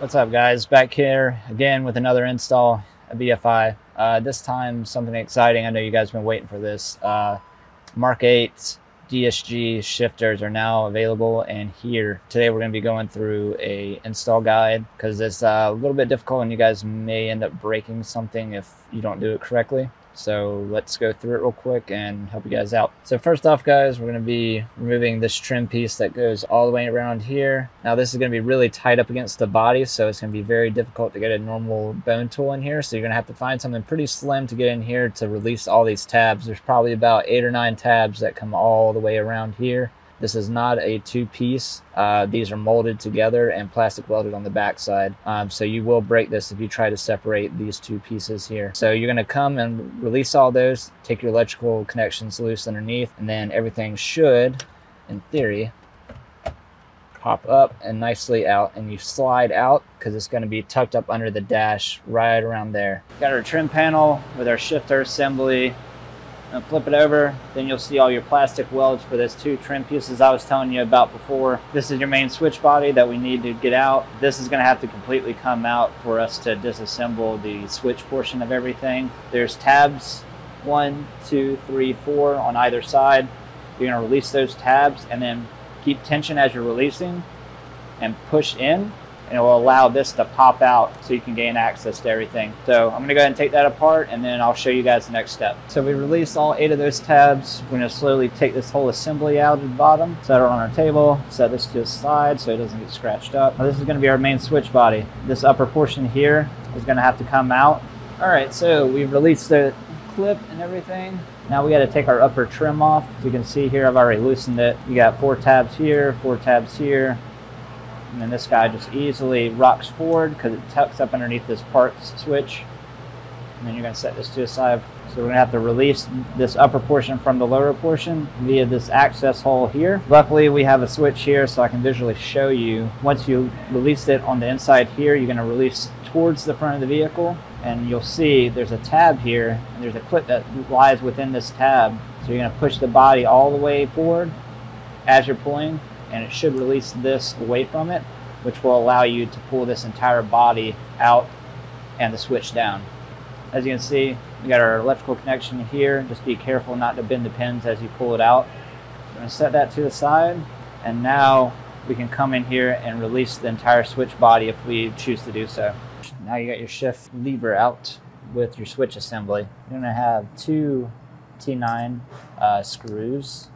What's up guys, back here again with another install at BFI. Uh, this time something exciting, I know you guys have been waiting for this. Uh, Mark 8 DSG shifters are now available and here. Today we're going to be going through a install guide because it's uh, a little bit difficult and you guys may end up breaking something if you don't do it correctly. So let's go through it real quick and help you guys out. So first off, guys, we're to be removing this trim piece that goes all the way around here. Now this is to be really tight up against the body, so it's to be very difficult to get a normal bone tool in here. So you're to have to find something pretty slim to get in here to release all these tabs. There's probably about eight or nine tabs that come all the way around here. This is not a two-piece. Uh, these are molded together and plastic welded on the backside. Um, so you will break this if you try to separate these two pieces here. So you're gonna come and release all those, take your electrical connections loose underneath, and then everything should, in theory, pop up and nicely out and you slide out because it's going to be tucked up under the dash right around there. Got our trim panel with our shifter assembly flip it over then you'll see all your plastic welds for those two trim pieces I was telling you about before. This is your main switch body that we need to get out. This is going to have to completely come out for us to disassemble the switch portion of everything. There's tabs one two three four on either side. You're going to release those tabs and then keep tension as you're releasing and push in and it will allow this to pop out so you can gain access to everything. So I'm gonna go ahead and take that apart and then I'll show you guys the next step. So we released all eight of those tabs. We're gonna slowly take this whole assembly out at the bottom, set it on our table, set this to the side so it doesn't get scratched up. Now this is gonna be our main switch body. This upper portion here is gonna have to come out. All right, so we've released the clip and everything. Now we got to take our upper trim off. As you can see here, I've already loosened it. You got four tabs here, four tabs here, and then this guy just easily rocks forward because it tucks up underneath this parts switch. And then you're going to set this to the side. So we're going to have to release this upper portion from the lower portion via this access hole here. Luckily we have a switch here so I can visually show you. Once you release it on the inside here, you're going to release towards the front of the vehicle and you'll see there's a tab here and there's a clip that lies within this tab. So you're going to push the body all the way forward as you're pulling and it should release this away from it, which will allow you to pull this entire body out and the switch down. As you can see, we got our electrical connection here. Just be careful not to bend the pins as you pull it out. I'm gonna set that to the side, and now we can come in here and release the entire switch body if we choose to do so. Now you got your shift lever out with your switch assembly. You're gonna have two T9 uh, screws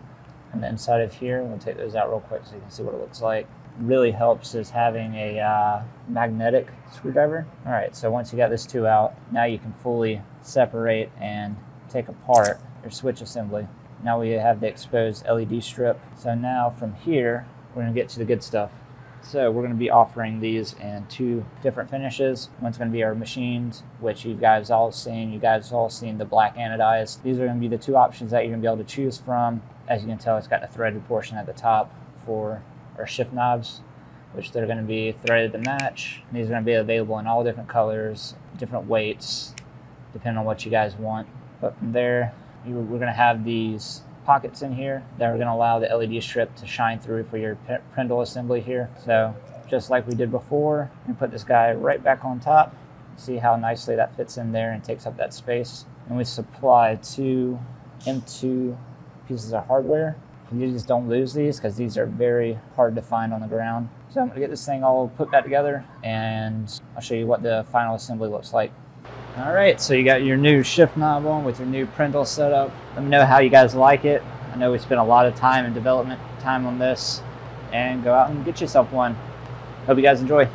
and inside of here. We'll take those out real quick so you can see what it looks like. Really helps is having a uh, magnetic screwdriver. All right, so once you got this two out, now you can fully separate and take apart your switch assembly. Now we have the exposed LED strip. So now from here, we're gonna get to the good stuff. So we're going to be offering these in two different finishes. One's going to be our machined, which you guys all seen. You guys all seen the black anodized. These are going to be the two options that you're going to be able to choose from. As you can tell, it's got a threaded portion at the top for our shift knobs, which they're going to be threaded to match. These are going to be available in all different colors, different weights, depending on what you guys want. But from there, we're going to have these pockets in here that are going to allow the LED strip to shine through for your Prindle assembly here. So just like we did before, and put this guy right back on top. See how nicely that fits in there and takes up that space. And we supply two M2 pieces of hardware. You just don't lose these because these are very hard to find on the ground. So I'm gonna get this thing all put back together and I'll show you what the final assembly looks like. All right, so you got your new shift knob on with your new Prindle setup. Let me know how you guys like it. I know we spent a lot of time and development time on this and go out and get yourself one. Hope you guys enjoy.